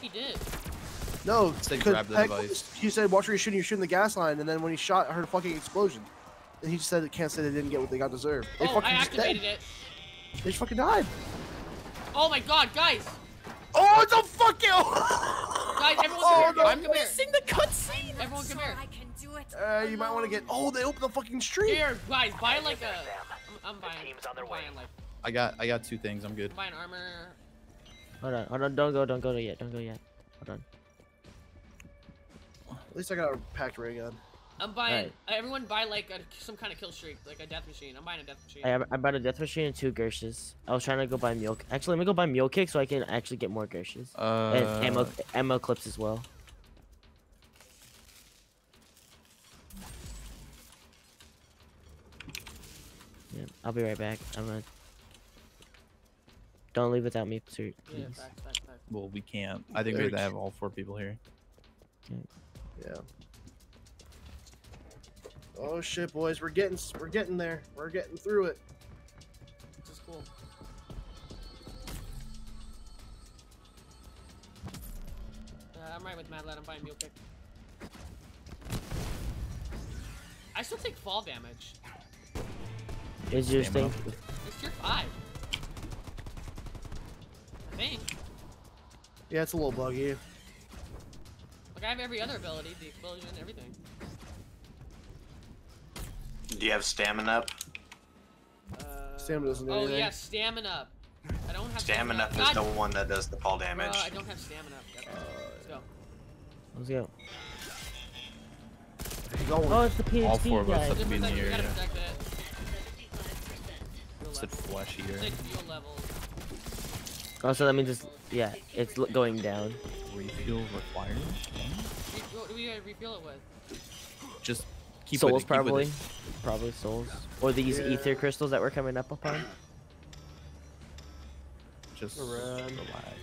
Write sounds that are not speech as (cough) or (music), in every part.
He did. No, Said 'cause grab the device. He said, "Watch where you're shooting. You're shooting the gas line." And then when he shot, I heard a fucking explosion. And he just said, "Can't say they didn't get what they got deserved." They oh, fucking I activated dead. it. They just fucking died. Oh my god, guys! Oh, it's a fucking. (laughs) Guys, everyone Oh, come no. here. I'm come here. missing the cutscene. Everyone come here. I can do it. Uh, you might want to get. Oh, they opened the fucking street. Here, guys, buy like a. I'm, I'm buying. team's on their I'm way. buying like. I got I got two things. I'm good. I'm buying armor. Hold on, hold on, don't go, don't go yet, don't go yet. Hold on. At least I got a packed ray gun. I'm buying. Alright. Everyone buy like a, some kind of kill streak, like a death machine. I'm buying a death machine. I, I bought a death machine and two Gershes. I was trying to go buy mule. Actually, let me go buy mule kick so I can actually get more Gershes Uh, and ammo ammo clips as well. Yeah, I'll be right back. I'm gonna. Don't leave without me, sir. yeah, Please. facts, facts, facts. well, we can't. I think we have to have all four people here. Yeah. Oh shit, boys, we're getting we're getting there. We're getting through it. This is cool. Uh, I'm right with Madlad. I'm buying mule kick. I still take fall damage. Is your Stamina. thing? It's tier five. I think. Yeah, it's a little buggy. Like I have every other ability, the explosion, everything. Do you have stamina up? Uh, Stamina doesn't do Oh anything. yeah, stamina. up. I don't have Stamina up. is God, the one that does the fall bro, damage. I don't have stamina. up yet. Let's go. Let's go. Going. Oh, it's the PhD All four of us have to Just be in the protect- we gotta area. protect it. Fuel Said level. flesh eater. Said fuel levels. Oh, so that means it's yeah, it's going down. Refuel required. Re- What do we refill it with? Just keep souls with it, keep with probably, it. probably souls, or these Yeah. aether crystals that we're coming up upon. Just Around. Um, relax.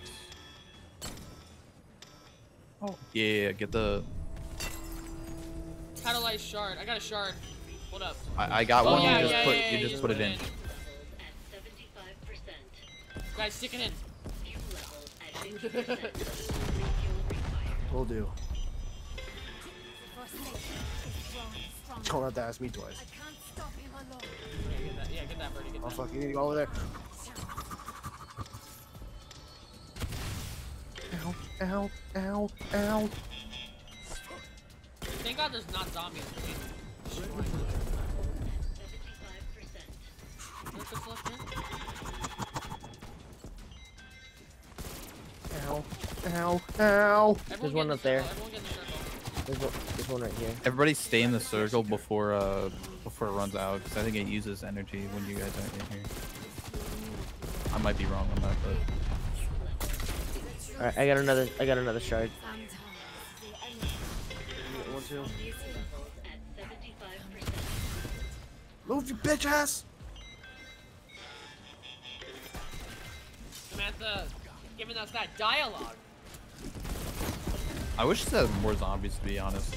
Oh yeah, yeah, yeah, get the. Catalyzed shard. I got a shard. Hold up. I, I got Oh, one. yeah, you just yeah, put yeah, you yeah, just put it in. Guys, stick it in. (laughs) Will do. Don't have to ask me twice. I can't stop him alone. Yeah, get that. Yeah, get that, Birdie. Get Oh that. fuck, you need to go over there. Ow, ow, ow, ow. Thank God there's not zombies. What's this left Ow, ow, ow. Everyone one up the there. circle, Everyone get in the. There's one, there's one right here. Everybody stay in the circle before uh before it runs out because I think it uses energy when you guys aren't in here. I might be wrong on that, but All right, I got another. I got another shard. Sometimes the enemy One, two. Move, you bitch ass. Samantha, giving us that dialogue. I wish there had more zombies to be honest.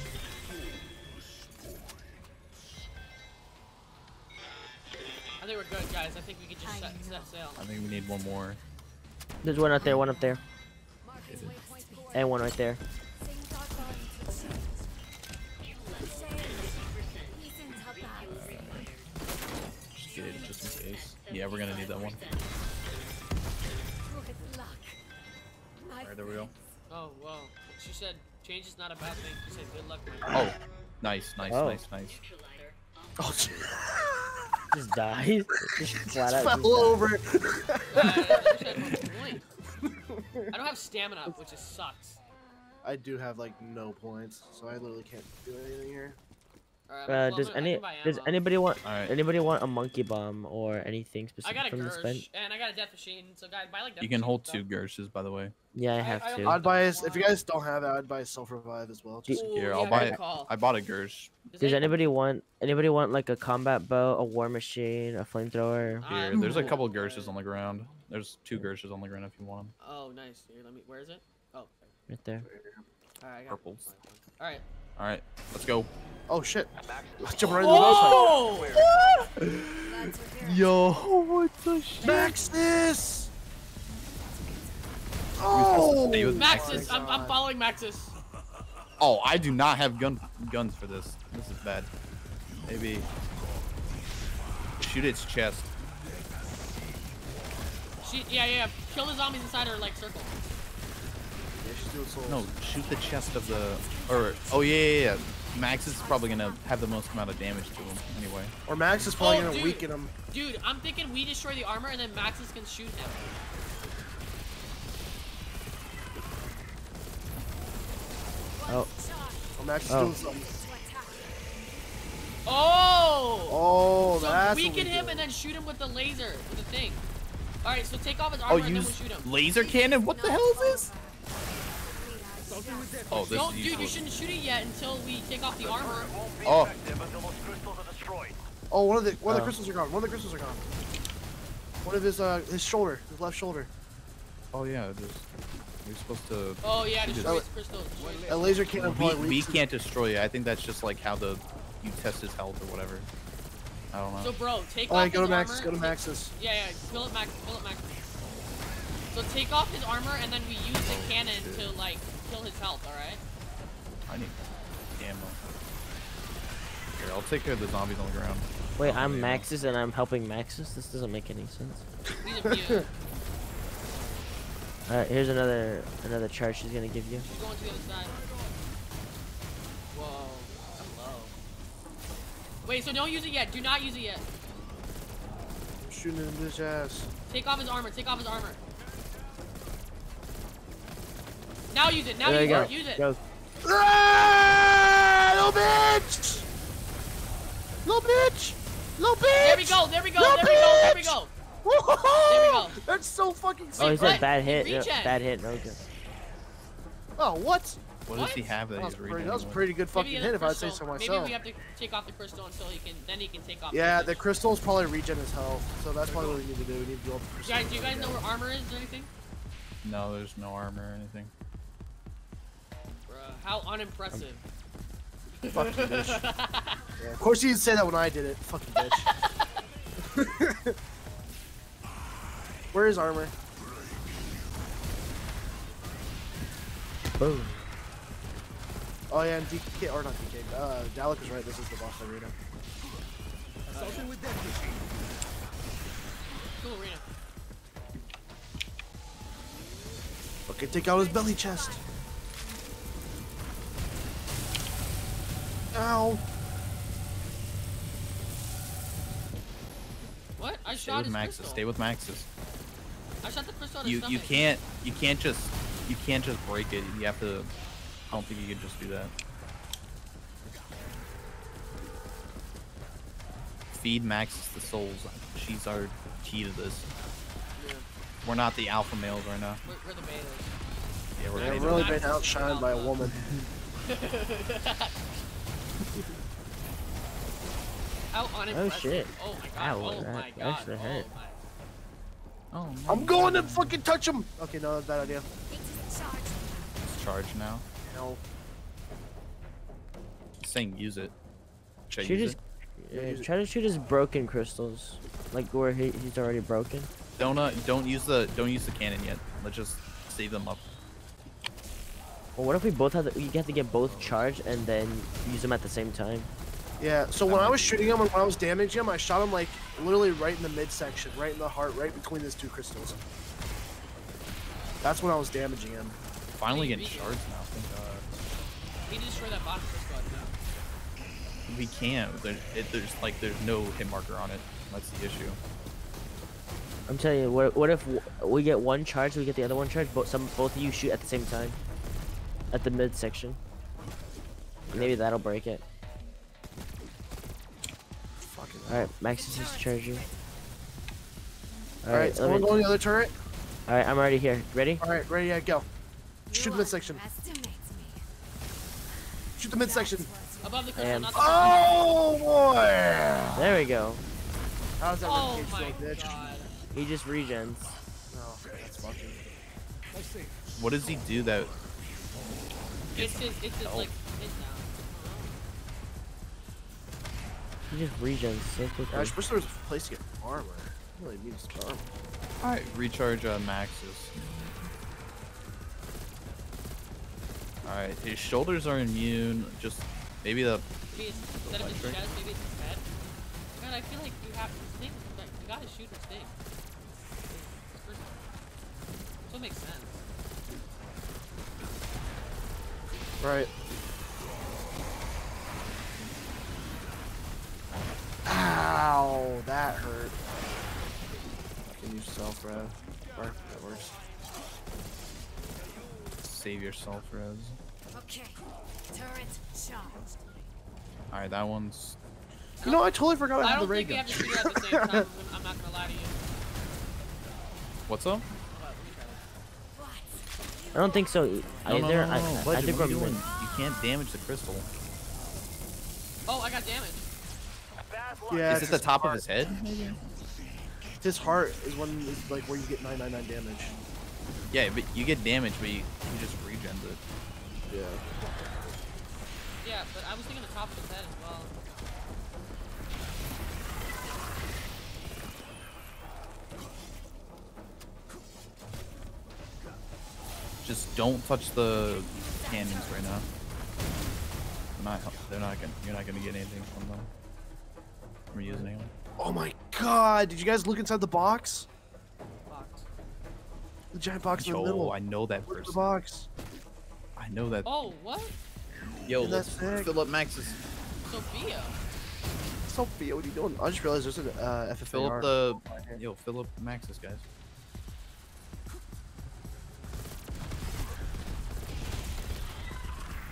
I think we're good, guys. I think we can just set, set sail. I think we need one more. There's one up there. One up there, Marcus and one right there. Things are going to change. Say it isn't a bad Just get it just in case. Yeah, we're gonna need that one. Alright, there we go. Oh, whoa. She said change is not a bad thing. She said good luck. Oh, nice, nice, Oh. nice, nice. Oh, shit. (laughs) Just dies. (laughs) Just flat out. Fell dies. over. Uh, I wish I had more points. I don't have stamina, which just sucks. I do have like no points, so I literally can't do anything here. Alright, Uh, does any does anybody want Alright. anybody want a monkey bomb or anything I specific got a from this event? Gersh, and I got a death machine, so guys, buy like death You can hold two Gershes, by the way. Yeah, I I- have I to. I'd buy if you guys don't have it. I'd buy self revive as well. Just Ooh, Here, I'll good buy it. call. I bought a Gersh. Does Does anybody want anybody want like a combat bow, a war machine, a flamethrower? Here, there's a couple Gershes on the ground. There's two Gershes on the ground if you want them. Oh, nice. Here, let me. Where is it? Oh, Right there. all right. I got it. Purples. All right. All right, let's go. oh shit, jumping right into the last Oh! Glad to hear it. Yo, what the shit? Max this. Oh, stay Maxis, I'm, I'm following Maxis. Oh, I do not have gun guns for this. This is bad. Maybe shoot its chest. She, yeah, yeah, yeah. Kill the zombies inside her like circle. Yeah, she's doing souls. No, shoot the chest of the. Or oh yeah, yeah, yeah. Max is probably gonna have the most amount of damage to him anyway. Or Max is probably Oh, gonna dude. weaken him. Dude, I'm thinking we destroy the armor and then Maxis can shoot him. Oh, Or Max is Oh. doing something. Oh! Oh, so that's what weaken we him do. and then shoot him with the laser, with the thing. Alright, so take off his Oh, armor and then we'll shoot him. laser cannon. What the hell is this? Oh, this Don't, is dude, you shouldn't shoot it yet until we take off the armor. Oh, Oh, one of the one of the Oh. crystals are gone. One of the crystals are gone. One of his uh his shoulder, his left shoulder. oh yeah. Just we're supposed to. Oh yeah, You destroy just- his crystals. destroy his- That laser cannon We, we can't destroy it. I think that's just like how the you test his health or whatever. I don't know. So bro, take All off right, go to Max. armor. Go to take- Max's. Yeah, yeah, kill it Max, kill it Max. So take off his armor and then we use the Oh, cannon shit. to like kill his health, alright? I need ammo. Here, I'll take care of the zombies on the ground. wait, I'm yeah. Maxis and I'm helping Maxis. This doesn't make any sense. These are mute. (laughs) All right, here's another another charge she's gonna give you. She's going to the other side. Whoa, I'm low. Wait, so don't use it yet. Do not use it yet. I'm Shooting in his ass. Take off his armor. Take off his armor. Now use it. Now there use you go. it. Use it. Go. Ah, little bitch! Little bitch! Little bitch! There we go. There we go. Little There we go. There we go. Whoa! There we go. That's so fucking sick. Oh, he what? said bad hit. no, bad hit. No good. Oh, what? What, What? does he have that That he's pretty, reading? that was a pretty good fucking hit if I'd say crystal- so Maybe myself. we have to take off the crystal until he can. Then he can take off. Yeah, the the crystals probably regen his health, so that's probably what we need to do. We need to do all the crystals. Guys, do you guys know where armor is or anything? No, there's no armor or anything. Bruh, how unimpressive. Fuck you, bitch. Yeah, (laughs) of course you didn't say that when I did it. Fucking bitch. (laughs) Where is armor? Boom. Oh yeah, and DK or not DK. Uh, Dalek is right. This is the boss arena. Cool arena. Okay, take out his belly chest. Ow. What? I Stay shot with his Maxis. crystal. Stay with Maxis. I shot the crystal You you can't you can't just you can't just break it. You have to. I don't think you can just do that. Feed Maxis the souls. She's our key to this. We're not the alpha males right now. We're, we're the betas. Yeah, we're Yeah, betas. really Maxis been outshined by a woman. (laughs) How unimpressive. shit. Oh my god. Ow, oh that my god. actually Oh my. Oh, I'm going to fucking touch him. Okay, no, that's a bad idea. It's charged now. No. It's saying use it. Should Shoot use his. it? Yeah, use it. try to shoot his broken crystals, like where he, he's already broken. Don't uh, don't use the don't use the cannon yet. Let's just save them up. Well, what if we both have? The, you have to get both charged and then use them at the same time. Yeah, so when I um, was shooting him and when I was damaging him, I shot him like literally right in the midsection, right in the heart, right between his two crystals. That's when I was damaging him. Finally getting we- charged now. Thank God. He destroyed that bottom crystal. I think. We can't. There, it, there's like there's no hit marker on it. That's the issue. I'm telling you, what, what if we get one charge, we get the other one charged, but some both of you shoot at the same time, at the midsection. Maybe that'll break it. Fucking All right, Max is just charging. All Alright, right, let someone me. go on the other turret. All right, I'm already here. Ready? Alright, ready, yeah, go. Shoot the midsection. Shoot the midsection. Above the crystal, And- not the. Oh boy! There we go. How does that Oh my bitch? god. He just regens. Oh, no, that's fucking. What does he do that? It's his, it's his help. like, his now. He just regens so I quickly. just wish there was a place to get armor. I really need some armor. Alright, recharge uh, Maxis. Alright, his shoulders are immune. Just maybe the Maybe it's, instead of his chest, maybe it's his head. God, I feel like you have his thing. Like, you gotta shoot his thing. His first- This will sense. Right. Ow, that hurt. Can use self rev. Or that works. save yourself res. Okay. Turret charged. Alright, that one's You know, I totally forgot I I had the don't think we have to shoot it at the same time. I'm I'm not gonna lie to you. what's up? Hold on, let me try this. What? I don't think so No, either. no, no, no, I, no. I think what we're are you doing? You can't damage the crystal. Oh, I got damage. Yeah, Is it's it the his top of his head? His heart is one is like where you get 999 damage. Yeah, but you get damage, but you, you just regens it. Yeah. Yeah, but I was thinking the top of his head as well. Don't touch the cannons right now. They're not. They're not gonna. You're not gonna get anything from them. From using them. Oh my god! Did you guys look inside the box? Box. The giant box in the Yo, middle. I know that Look at the box. I know that. Oh, what? Yo, Isn't let's sick? fill up Maxis. Sophia. Sophia, what are you doing? I just realized there's an uh, FFAR. Fill up the. Yo, fill up Maxis, guys.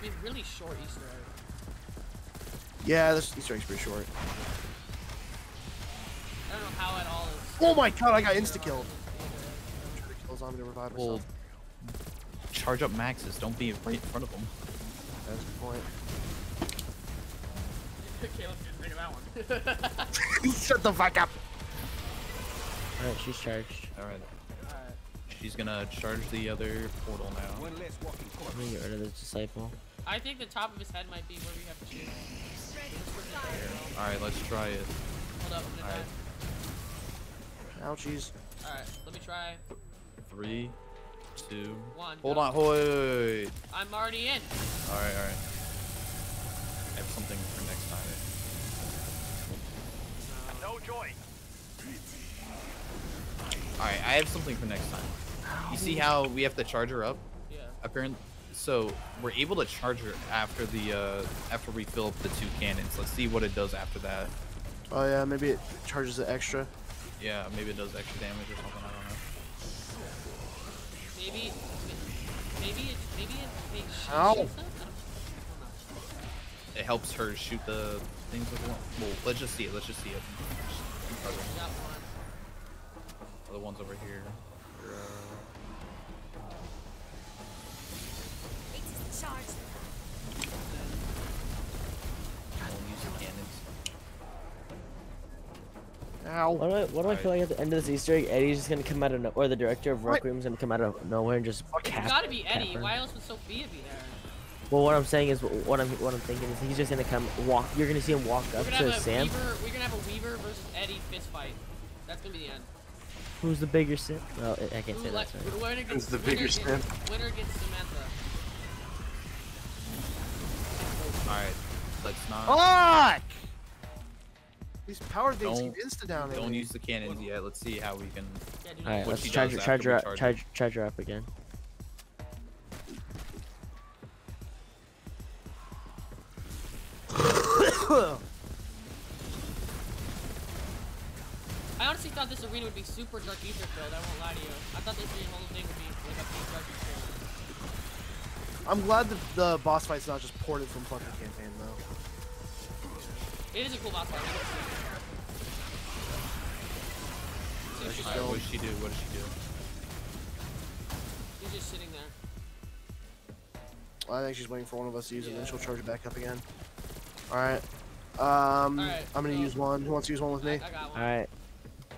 I mean, really short Easter egg. Yeah, this Easter egg's pretty short. I don't know how at all is. Oh my god, I got insta killed. Try to kill zombie to revive Well, charge up Maxis. Don't be right in front of them. That's the point. Caleb didn't think of that one. (laughs) (laughs) Shut the fuck up. Alright, she's charged. All right. Alright. She's gonna charge the other portal now. I'm gonna get rid of this disciple. I think the top of his head might be where we have to shoot. All right, let's try it. Hold up, I'm gonna Alright. Ouchies. Alright, let me try. Three, two, one. two. One. Hold go. on. Hold. Wait, wait, wait. I'm already in. All right, all right. I have something for next time. No joy. All right, I have something for next time. You see how we have to charge her up? Yeah. Apparently, so we're able to charge her after the uh after we fill up the two cannons. Let's see what it does after that. Oh yeah, maybe it charges it extra. Yeah, maybe it does extra damage or something. I don't know. Maybe. Maybe it. Maybe it. Maybe she Ow. shoots them? I don't- I don't know. It helps her shoot the things with one. Well, let's just see it. Let's just see it. We got one. The ones over here. It is charged. I'll use the cannons. Ow. What do I, what do I feel like at the end of this Easter egg, Eddie's just gonna come out of no, or the director of Right. Requiem's gonna come out of nowhere and just It's cap. gotta be Eddie. her. Why else would Sophia be there? Well, what I'm saying is, what I'm what I'm thinking is, he's just gonna come walk. You're gonna see him walk up gonna to have a Sam. Weaver. We're gonna have a Weaver versus Eddie fist fight. That's gonna be the end. Who's the bigger Sam? Well, I I can't say Who, that. Sorry. winner gets, Who's the winner bigger gets, Sam? Winner gets Samantha. All right, let's not. Fuck! These power things Don't- keep insta down. Don't use the cannons yet. Let's see how we can. Yeah, do All right, let's she charge her, charge her, up, charge charge, charge her up again. (coughs) I honestly thought this arena would be super dark aether filled. I won't lie to you. I thought this whole thing would be like a big dark aether. I'm glad that the boss fight's not just ported from fucking campaign though. It is a cool boss fight. See what she's All right, what does she do? What does she do? He's just sitting there. I think she's waiting for one of us to use it, then she'll charge it back up again. All right. Um, All right, I'm gonna go. use one. Who wants to use one with me? I got one. right,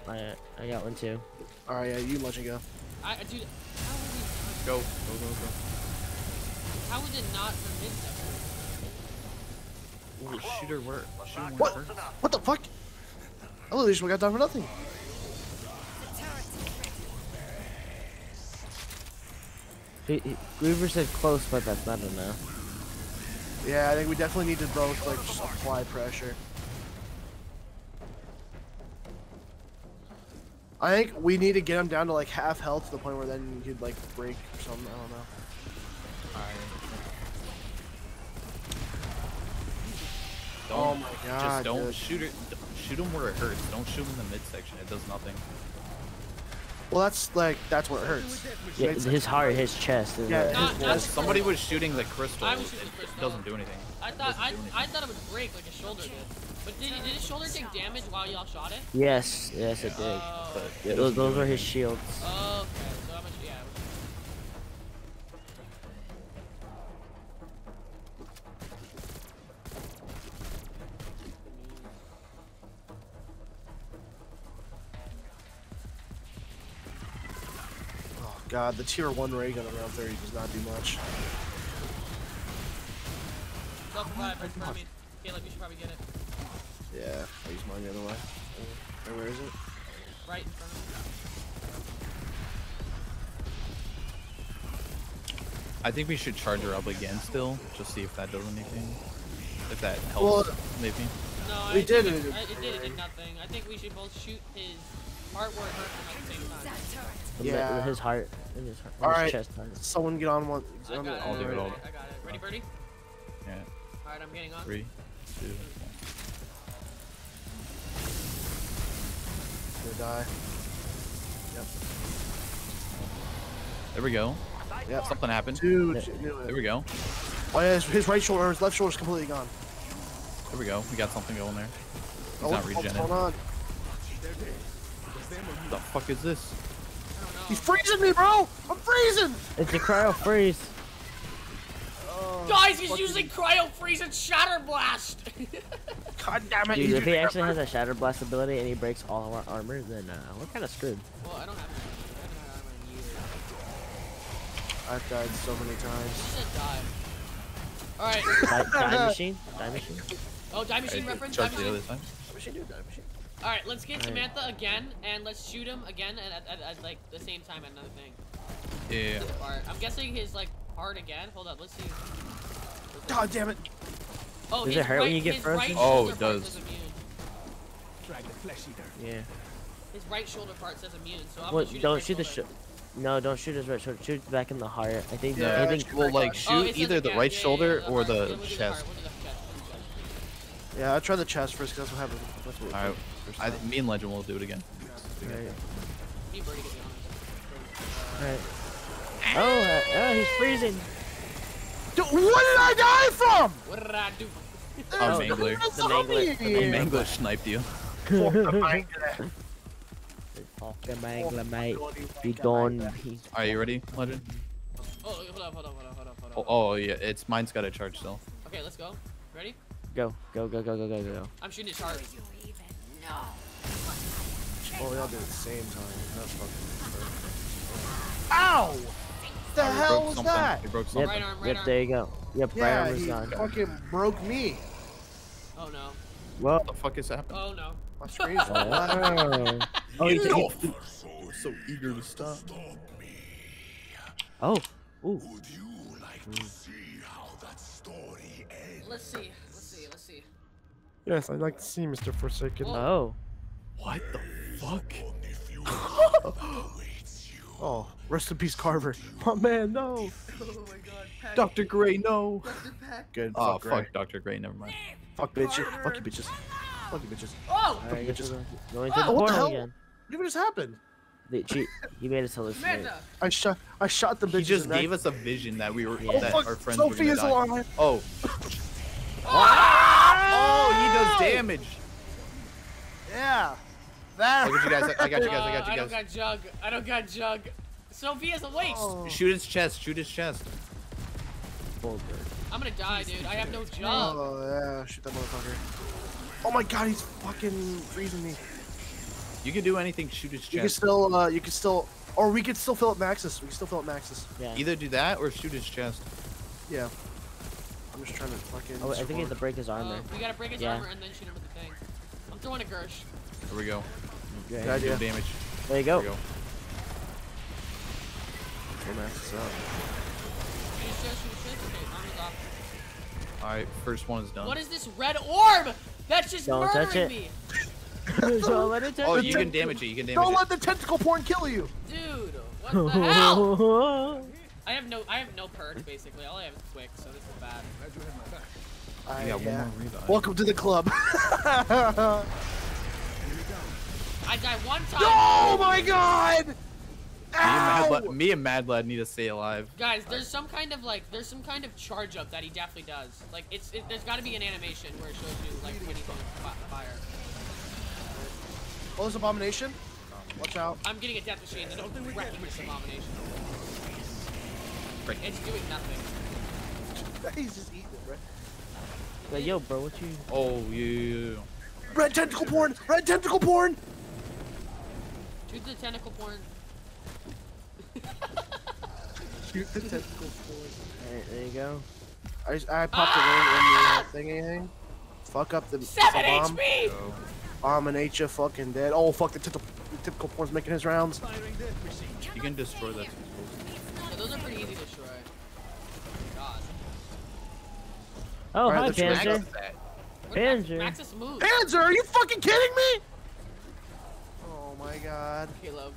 I I got one too. All right, yeah, you legend go. I, I dude, how was it? Go, go, go, go. How was it not for mid section? Ooh, shoot her where? What? where first. What the fuck? I literally just got done for nothing. The turret is ready. He, he, Griever said close, but that's not enough. Yeah, I think we definitely need to both like just apply pressure. I think we need to get him down to like half health to the point where then he'd like break or something. I don't know. Don't, Oh my Just don't dude. shoot it. don't- Shoot him where it hurts. Don't shoot him in the midsection. It does nothing. Well, that's like that's what hurts. Yeah, his heart, his chest. Is Yeah, uh, Not- his not chest- Somebody was shooting the crystal. I was shooting the crystal. it doesn't do anything. I thought I, I thought it would break like his shoulder did. But did, did his shoulder take damage while y'all shot it? yes, yes, it did. Oh, But it those, doesn't those were his shields. okay. God, the tier one ray gun around 30 does not do much. Self-revive right in front of me. Caleb, you should probably get it. Yeah, I use mine the other way. Uh, where is it? Right in front of me. I think we should charge her up again still, just see if that does anything. If that Well, helps, maybe. No, We I did it. It, it did. It did nothing. I think we should both shoot his heart where it at the same time. That turret. The mi- Yeah. His heart. In his, heart, in All his right. chest. heart. Someone get on one. I got, I'll do it, I I'll- got it. I. Ready, Birdie? Yeah. All right, I'm getting on. Three, two, one. Gonna die. There we go. Yep. Something happened. Dude, Yeah. There we go. Oh yeah, his, his right shoulder, his left shoulder's completely gone. There we go. We got something going there. He's oh, not what's going on? What the fuck is this? I don't know. He's freezing me, bro! I'm freezing! It's a cryo freeze. Guys, he's using cryo freeze and shatter blast. (laughs) God damn it! Dude, if he actually has a Shatter Blast ability and he breaks all of our armor, then uh, we're kind of screwed. well, I don't have. I haven't had armor. I've died so many times. He said die. All right. Die, (laughs) die machine? Die machine? Oh, die machine reference. Die charged the machine. other time. Machine, dude, die machine. All right, let's get Alright. Samantha again, and let's shoot him again at, at, at, at like the same time at another thing. Yeah. This. I'm guessing his like heart again. Hold up, let's see. God damn it! Oh, Does it hurt right, when you get his frozen? Right Oh, shoulder it part does. says immune. Yeah. His right shoulder part says immune, so I'm Well, gonna shoot don't his shoot right the sh- No, don't shoot his right shoulder. Shoot back in the heart. I think. No, I Yeah, think. well, like Oh, shoot it says either the again. right Yeah, yeah, shoulder yeah, or heart. the Yeah, we'll do chest. heart, we'll do the chest, we'll the chest. Yeah, I tried the chest first because that's what happened. That's what Alright. First I, me and Legend will do it again. Alright. Me and Birdie, to be honest. Alright. Oh, uh, oh, he's freezing. Dude, what did I die from? What did I do? Oh, Oh, Mangler. The Mangler. The The Mangler. Mangler sniped you. Fucking (laughs) Mangler, mate. Be gone. He's Are you ready, Legend? Oh, hold up, hold up, hold up, hold up, hold Oh, up. oh yeah, it's mine's got a charge still. Okay, let's go. Ready? go, go, go, go, go, go, go, go. I'm shooting his heart. You even know. Oh, we all did it at the same time. That's fucking. Ow! The He hell was something. that? He broke Yep. Right arm, right yep, arm. there you go. Yep, right Yeah, arm is he gone. fucking broke me. Oh no. Well, What the fuck is happening? Oh no. My screen's (laughs) oh. (laughs) oh, he, he, so eager to stop. stop me. oh, ooh. Would you like to hmm. see how that story ends? Let's see. Let's see. Let's see. Yes, I'd like to see Mr. Forsaken. Oh. Oh, What the fuck? If you awaits you. Oh, rest in peace, Carver. My man, no. (laughs) Oh my god. Dr. Gray, no. Good. Oh, fuck, fuck Dr. Gray, never mind. Fuck bitches. Fuck you bitches. Fuck you bitches. Oh! alright, guess bitches. we're going, going to ah, the Oh, what the hell? again. What just happened? The, she, he made us hallucinate. Amanda! I shot. I shot the bitch. He just gave us a vision that we were Yeah. Oh that fuck! our friends Sophie were is gonna die. alive. Oh. oh, he does damage. Yeah. That. I got you guys. I got you guys. I Uh, got you don't got jug. I don't got jug. Sophia's a waste. Oh. Shoot his chest. Shoot his chest. Full bird. I'm gonna die, dude. I have no jug. Oh yeah, shoot that motherfucker. Oh my god, he's fucking freezing me. You can do anything. Shoot his chest. You can still, uh, you can still, or we could still fill up Maxis. We can still fill up Maxis. Yeah. Either do that or shoot his chest. Yeah. I'm just trying to fucking. Oh, I think he has to break his armor. Uh, we gotta break his Yeah. armor and then shoot him with the thing. I'm throwing a Gersh. Here we go. Yeah. Good idea. Damage. There you Here go. we go. Fill up. shoot, shoot. Okay, armor's off. All right, first one is done. What is this red orb? That's just Don't touch murdering it. me. (laughs) Don't let it touch Oh, you. you can damage it. You can damage it. Don't let the tentacle porn kill you. Dude, what the hell? (laughs) I have no, I have no perks basically. All I have is quick, so this is bad. I, Yeah, one uh, more revive. Welcome to the club. (laughs) I die one time. oh my god! Me and, Mad Ow! Lad, me and Mad Lad need to stay alive. Guys, there's some kind of like, there's some kind of charge up that he definitely does. Like, it's, it, there's got to be an animation where it shows you like when he's on fire. Oh, there's abomination. Watch out. I'm getting a death machine. Don't wreck this abomination. Right. It's doing nothing. (laughs) He's just eating it, right? Like, yo, bro, what you? Oh, yeah. Red tentacle porn! Red tentacle porn! Shoot the tentacle porn. (laughs) Shoot the tentacle porn. Alright, there you go. I, I popped a ring in the uh, thingy. Fuck up the Seven bomb. HP. Go. Abominate you fucking dead. Oh, fuck, the tentacle, the tentacle porn's making his rounds. You can destroy that. Yeah, those are pretty easy to destroy. God. Oh, Alright, hi, let's Panzer. Max that. Where did Panzer. Maxis move. Panzer, are you fucking kidding me? Oh my god. Caleb.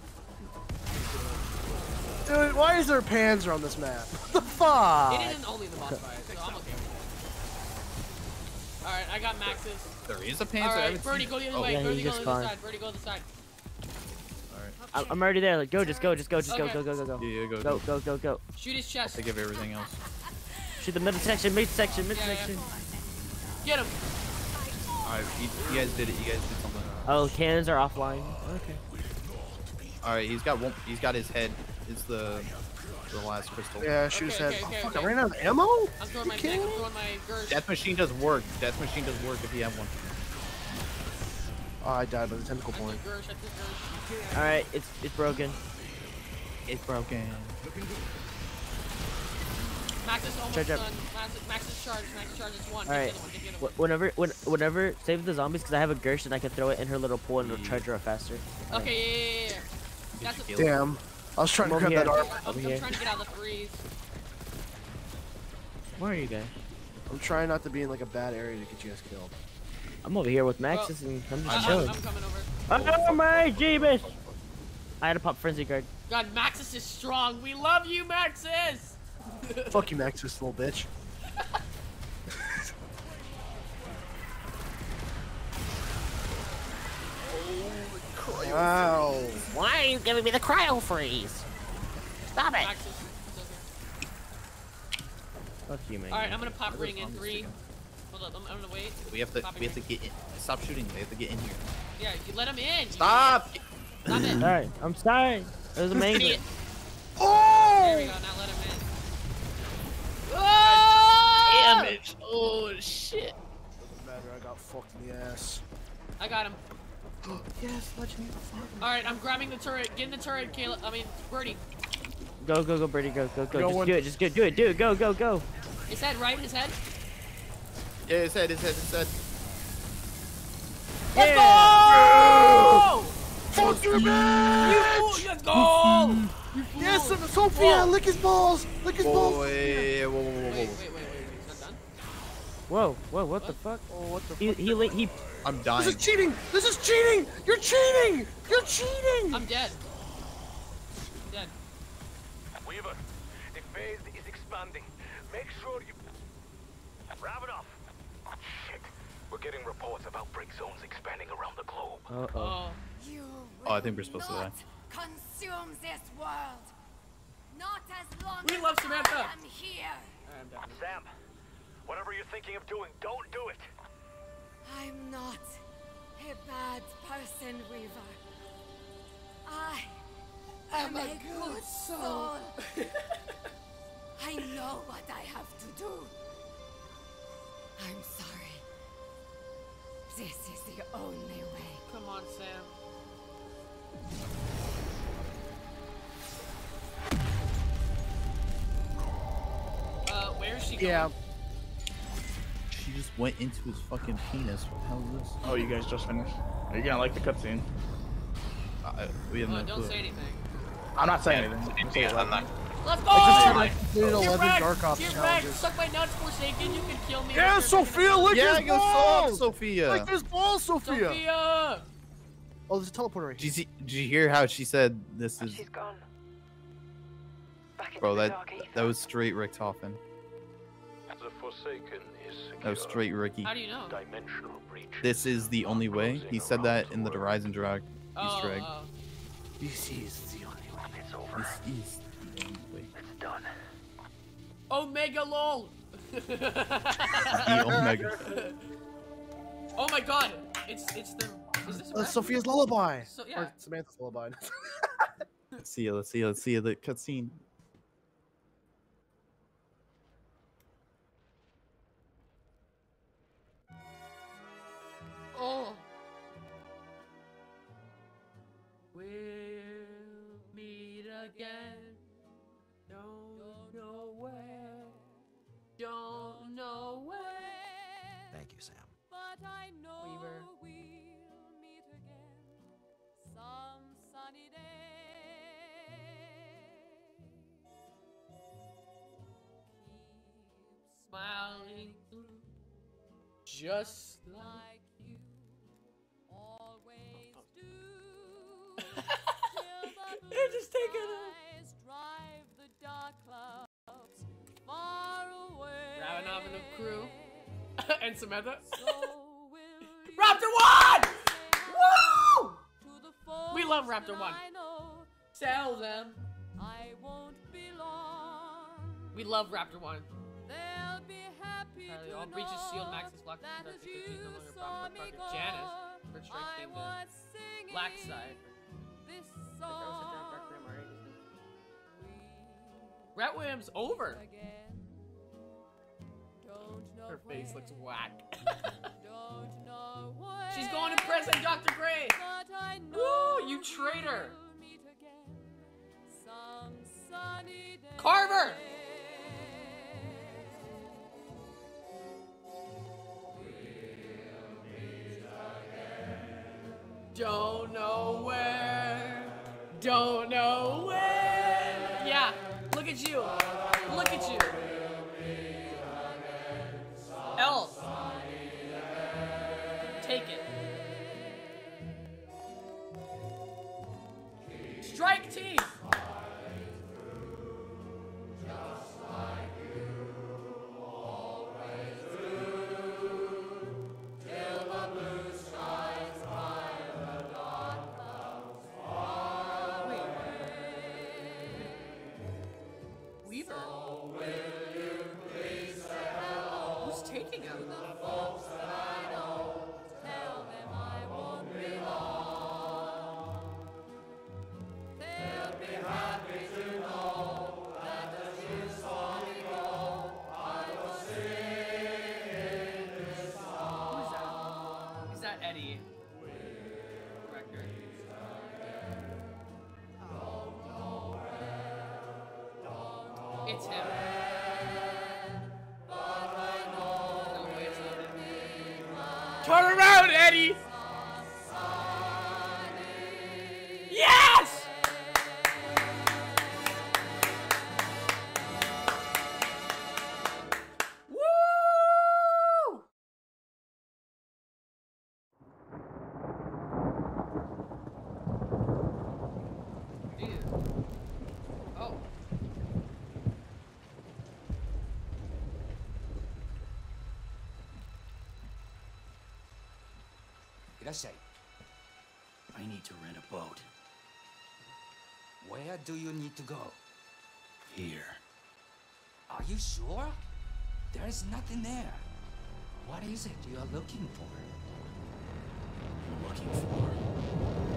Dude, why is there a Panzer on this map? (laughs) What the fuck? It isn't only the boss fight, so I'm okay with it. Alright, I got Maxis. There is a Panzer. Alright, haven't Birdie, go the other Oh, way. Yeah, Birdie, go just the other side. Birdie, go the other side. Alright. I'm, I'm already there. Like, go, just go, just go, just go, Okay. go, go, go, go, go. Yeah, yeah, go. Go, go, go, go. Shoot his chest. Think of everything else. Shoot the middle section, mid section, mid Yeah, yeah. section. Get him. Alright, you, you guys did it. You guys did something. Oh, cannons are offline. Okay. Alright, he's got one. He's got his head. It's the the last crystal. Yeah, shoot his Okay, head. okay, oh, fuck, okay. I ran out of ammo? I'm throwing my You thing. kidding I'm me? throwing my Gersh. Death machine does work. Death machine does work if you have one. Oh, I died by the tentacle I porn. took Gersh. I took Gersh. Alright, it's it's broken. It's broken. Max is almost Charge done. Max, Max is charged. Max is one. Alright. Get the other one. Get the other one. Whenever, when, whenever, save the zombies because I have a Gersh and I can throw it in her little pool and it'll mm. charge her faster. Okay, yeah, yeah, yeah, yeah. That's a, you kill it? Damn. I was trying to Come grab over that here. armor. I'm, I'm here. trying to get out of the freeze. Where are you guys? I'm trying not to be in like a bad area to get you guys killed. I'm over here with Maxis oh. and I'm just I'm, chilling. I'm coming over. Oh my jeebus! I had to pop frenzied guard. God, Maxis is strong. We love you, Maxis. Fuck you, Max, this little bitch. Wow. Why are you giving me the cryo freeze? Stop it! Maxis. Fuck you, man. All right, I'm gonna pop ring in three. Hold up, I'm, I'm gonna wait. We have to. Popping We have to get in. Stop shooting. They have to get in here. Yeah, you let him in. Stop! Stop it. Alright, I'm sorry. It was (laughs) amazing. Oh! There we go. Now let him in. Oh! Damage. Oh shit. Doesn't matter, I got fucked in the ass. I got him. yes, legendary. All right, I'm grabbing the turret. Get in the turret, Caleb. I mean, Birdie. Go, go, go, Brady, go, go, go. Go Just on. do it, just go, do it, do it, go, go, go. His head, right? His head. Yeah, his head. His head. His head. Let's go! Fuck you, You man! fool! Let's go! Yes, Sophia, lick his balls! Lick his Whoa, balls! wait, wait, whoa, whoa, whoa, whoa, wait, whoa. wait, wait, wait. He's not done. Whoa, whoa, what the fuck? Oh, what the He, he, li- he, I'm dying. This is cheating! This is cheating! You're cheating! You're cheating! I'm dead. I'm dead. Weaver, the phase is expanding. Make sure you... Wrap it up. Shit. We're getting reports of outbreak zones expanding around the globe. uh oh. Oh. Oh, I think we're supposed to die. Consume this world. Not as long We as love Samantha. I am here. I'm done. Sam, whatever you're thinking of doing, don't do it. I'm not a bad person, Weaver. I am a good soul. (laughs) I know what I have to do. I'm sorry. This is the only way. Come on, Sam. Uh, where is she going? Yeah. She just went into his fucking penis. What the hell is this? Oh, you guys just finished. Are you gonna like the cutscene? Uh, we have Oh, no don't clue. say anything. I'm not saying anything. I'm saying Yeah, I'm not. Let's go! I just tried to complete Get 11 wrecked! Dark Ops Get wrecked! challenges. Suck my nuts, Forsaken. You can kill me. Yeah, Sophia, lick Yeah, his go balls! soft, Sophia. Lick his balls, Sophia! Sophia! Oh, there's a teleporter right Did you, see, did you hear how she said this is? She's gone. Back Bro, the that dark that was straight Richtofen. The Forsaken is That was straight Ricky. How do you know? Dimensional breach. This is the only way. He said that in the Horizon Drag Oh, Easter egg. oh. This is the only one. It's over. This is the only way. It's done. Omega lol! The Omega. oh my god! It's it's the is this Uh. Sophia's lullaby. So- yeah. Or Samantha's lullaby. (laughs) Let's see it. Let's see it. Let's see it. The cutscene. Again. Don't know where. Don't know where. Thank you, Sam. But I know Weaver. we'll meet again some sunny day. Keep Smiling through. Just like. Just taking it. skies drive the dark clouds far away. Ravenov and the crew. (laughs) and Samantha. So (laughs) Raptor 1! Woo! We love Raptor 1. I Tell them. I won't be long. We love Raptor 1. They'll be happy Apparently to all breaches sealed know Max's locked that in as because she's no you longer saw problem me with go, Parker. Janice, Rich Strike I named was singing black side. this Like, I was sitting down, song. Rat Williams over. Again. Her face looks whack. Don't know where, She's going to prison, Dr. Gray. but I know Woo, you traitor. we'll meet again some sunny day. Carver! Don't know where. Don't know where. Yeah, look at you. Not him. Turn around, Eddie! Essay. I need to rent a boat. Where do you need to go? Here. Are you sure? There is nothing there. What is it you are looking for? I'm looking for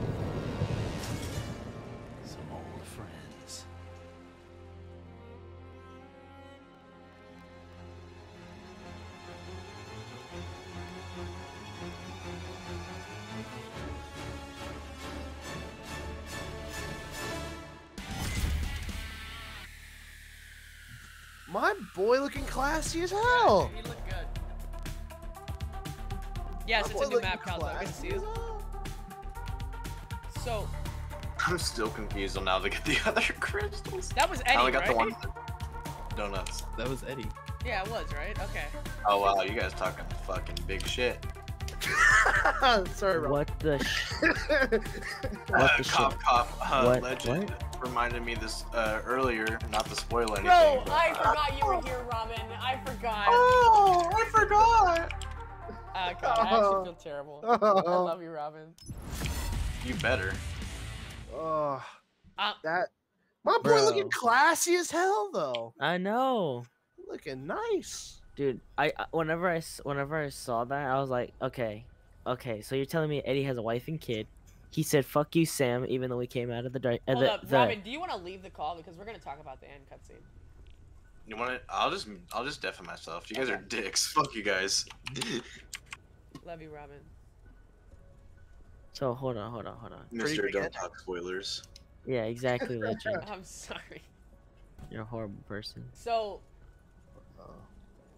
My boy looking classy as hell. You look good. Yes, My it's a new map, Caldo. Good to see you. So, I'm still confused on how to get the (laughs) other crystals. That was I Eddie, only got right? the one. Donuts. That was Eddie. Yeah, it was, right? Okay. Oh wow, you guys talking fucking big shit. (laughs) Sorry, Rob. What the? (laughs) Sh- Uh, what the cop, shit? cop, uh, What? legend reminded me this uh, earlier. Not to spoil anything. Bro, but- I forgot you were here, Robin. I forgot. Oh, I forgot. Ah, God, I actually feel terrible. I love you, Robin. You better. Oh, Uh, that my boy Bro. looking classy as hell though. I know. Looking nice. Dude, I I- whenever I s- whenever I saw that, I was like, okay, okay. So you're telling me Eddie has a wife and kid? He said, "Fuck you, Sam," even though we came out of the dark. Uh, Hold the, up, the- Robin. Do you want to leave the call because we're gonna talk about the end cutscene? You want to? I'll just, I'll just deafen myself. You guys are dicks. Fuck you guys. (laughs) Love you, Robin. So hold on, hold on, hold on. Mister, don't talk spoilers. Yeah, exactly, legend. (laughs) I'm sorry. You're a horrible person. So, Oh,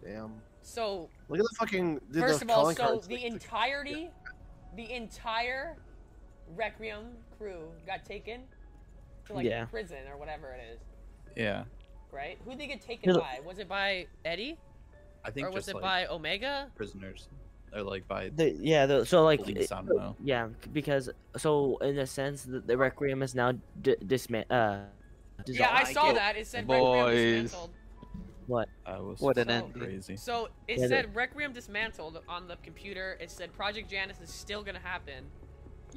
damn. so Look at the fucking. dude, first the of all, so the entirety, the entire Requiem crew got taken to like Yeah. prison or whatever it is, Yeah. right? Who did they get taken Look- by? Was it by Eddie I think or was just it like by Omega? prisoners. Or like by The, yeah, the, so like, police. I don't know. yeah, because so in a sense, the, the Requiem is now d- disma- uh, Yeah, I dissolved. saw that. It said Requiem dismantled. What? That was What an So- ending. crazy. So it Yeah, the- said Requiem dismantled on the computer. It said Project Janus is still gonna happen.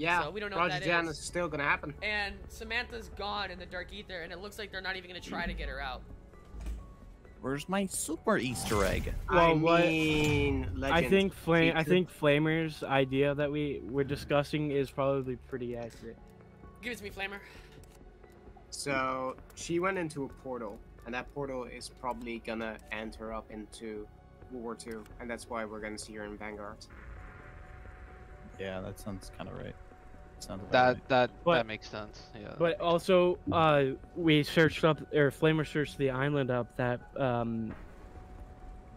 Yeah, So we don't know what Project that is. Janus is still gonna happen. And Samantha's gone in the Dark Aether, and it looks like they're not even gonna try to get her out. Where's my super Easter egg? I Well, what- mean, I think flame. I think Flamer's idea that we were discussing is probably pretty accurate. Give it to me, Flamer. So she went into a portal, and that portal is probably gonna end her up into World War II, and that's why we're gonna see her in Vanguard. Yeah, that sounds kind of right. Sounds about That that But- that makes sense. Yeah. But also, uh, we searched up, or Flamer searched the island up that, um,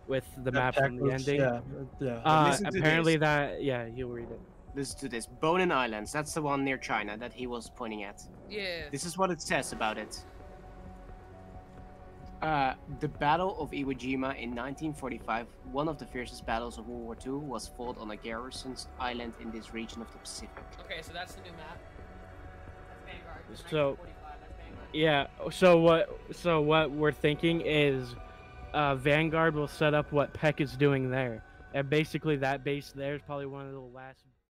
with the map from the ending. Yeah, yeah. Uh, apparently this. that, yeah, you'll read it. Listen to this. Bonin Islands, that's the one near China that he was pointing at. Yeah. This is what it says about it. Uh, the Battle of Iwo Jima in 1945, one of the fiercest battles of World War II, was fought on a garrison's island in this region of the Pacific. Okay, so that's the new map. That's Vanguard. So, 1945, that's Vanguard. yeah. So what? So what we're thinking is, uh, Vanguard will set up what Peck is doing there, and basically that base there is probably one of the last